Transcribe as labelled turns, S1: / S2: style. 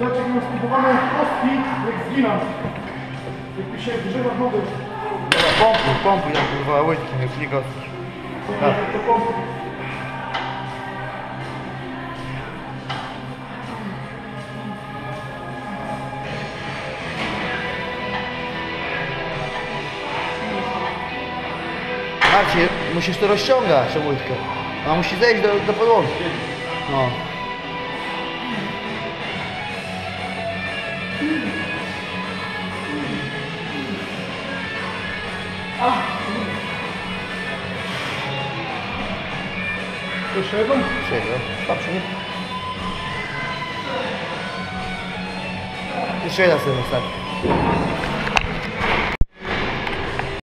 S1: Zobaczcie, jak mam skupowane kostki, jak zginam. Jak mi się grzewa w nogę.
S2: Pompuj, pompuj, jak kurwa łyżki, nie kostki. Tak. Marcin, musisz to rozciągać, tą łydkę. Ona musi zejść do, do podłogi. No. Još jednom? Još jednom. Još jedan sad.